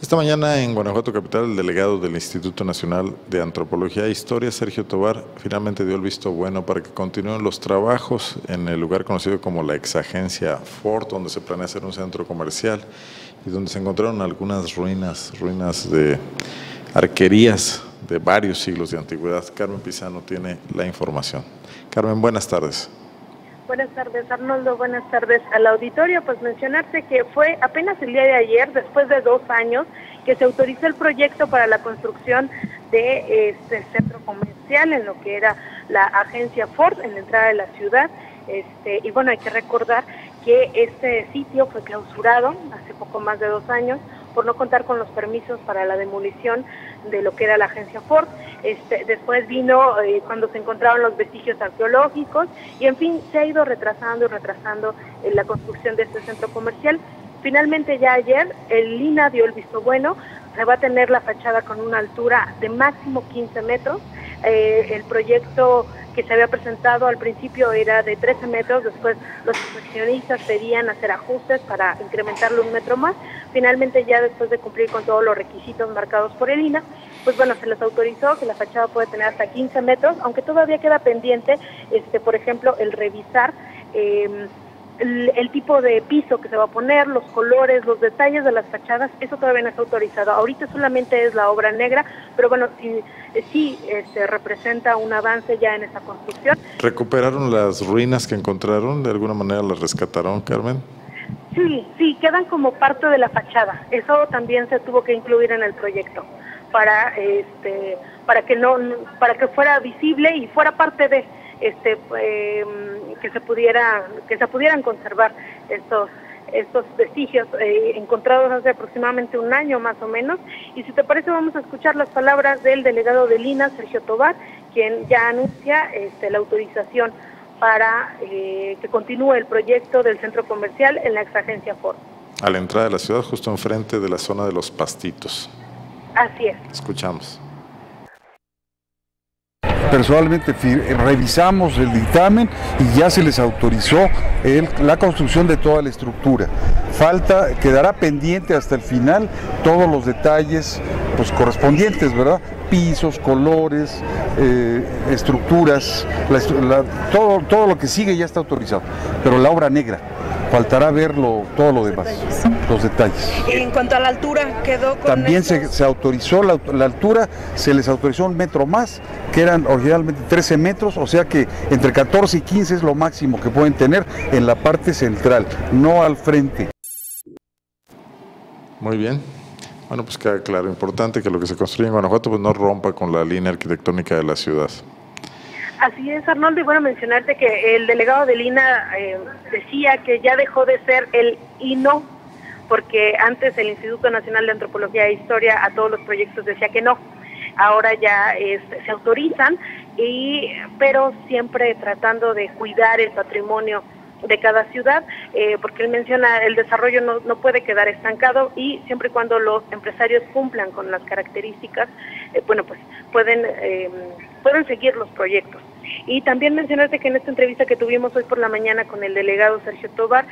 Esta mañana en Guanajuato Capital, el delegado del Instituto Nacional de Antropología e Historia, Sergio Tobar, finalmente dio el visto bueno para que continúen los trabajos en el lugar conocido como la exagencia Ford, donde se planea hacer un centro comercial y donde se encontraron algunas ruinas, ruinas de arquerías de varios siglos de antigüedad. Carmen Pizano tiene la información. Carmen, buenas tardes. Buenas tardes, Arnoldo. Buenas tardes al auditorio. Pues mencionarte que fue apenas el día de ayer, después de dos años, que se autorizó el proyecto para la construcción de este centro comercial en lo que era la agencia Ford en la entrada de la ciudad. Este, y bueno, hay que recordar que este sitio fue clausurado hace poco más de dos años por no contar con los permisos para la demolición de lo que era la agencia Ford. Este, después vino eh, cuando se encontraron los vestigios arqueológicos y en fin se ha ido retrasando y retrasando eh, la construcción de este centro comercial. Finalmente ya ayer el Lina dio el visto bueno, se va a tener la fachada con una altura de máximo 15 metros. Eh, el proyecto que se había presentado al principio era de 13 metros, después los inspeccionistas pedían hacer ajustes para incrementarlo un metro más. Finalmente ya después de cumplir con todos los requisitos marcados por el INA, pues bueno, se les autorizó que la fachada puede tener hasta 15 metros, aunque todavía queda pendiente, este, por ejemplo, el revisar eh, el, tipo de piso que se va a poner, los colores, los detalles de las fachadas, eso todavía no está autorizado. Ahorita solamente es la obra negra, pero bueno, sí, eh, sí este, representa un avance ya en esa construcción. ¿Recuperaron las ruinas que encontraron? ¿De alguna manera las rescataron, Carmen? Sí, sí, quedan como parte de la fachada. Eso también se tuvo que incluir en el proyecto para este para que no para que fuera visible y fuera parte de este eh, que se pudiera que se pudieran conservar estos estos vestigios eh, encontrados hace aproximadamente un año más o menos. Y si te parece, vamos a escuchar las palabras del delegado de Lina, Sergio Tobar, quien ya anuncia este, la autorización para eh, que continúe el proyecto del centro comercial en la exagencia Ford. A la entrada de la ciudad, justo enfrente de la zona de los pastitos. Así es. Escuchamos personalmente revisamos el dictamen y ya se les autorizó la construcción de toda la estructura. Falta, quedará pendiente hasta el final todos los detalles pues, correspondientes, ¿verdad? Pisos, colores, eh, estructuras, todo, todo lo que sigue ya está autorizado, pero la obra negra faltará verlo todo lo demás, los detalles. En cuanto a la altura, quedó con También se, autorizó la, altura, se les autorizó un metro más, que eran originalmente 13 metros, o sea que entre 14 y 15 es lo máximo que pueden tener en la parte central, no al frente. Muy bien. Bueno, pues queda claro, importante que lo que se construye en Guanajuato pues no rompa con la línea arquitectónica de la ciudad. Así es, Arnoldo, y bueno, mencionarte que el delegado de Lina eh, decía que ya dejó de ser el INO, porque antes el Instituto Nacional de Antropología e Historia a todos los proyectos decía que no. Ahora ya se autorizan, y, pero siempre tratando de cuidar el patrimonio de cada ciudad, eh, porque él menciona el desarrollo no, no, puede quedar estancado y siempre y cuando los empresarios cumplan con las características, eh, bueno, pues pueden, eh, pueden seguir los proyectos. Y también mencionarte que en esta entrevista que tuvimos hoy por la mañana con el delegado Sergio Tobar,